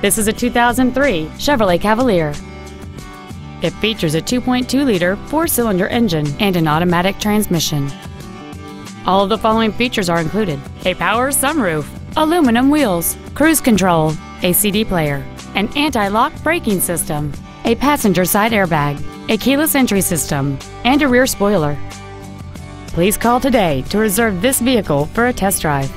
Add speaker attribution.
Speaker 1: This is a 2003 Chevrolet Cavalier. It features a 2.2-liter four-cylinder engine and an automatic transmission. All of the following features are included. A power sunroof, aluminum wheels, cruise control, a CD player, an anti-lock braking system, a passenger side airbag, a keyless entry system, and a rear spoiler. Please call today to reserve this vehicle for a test drive.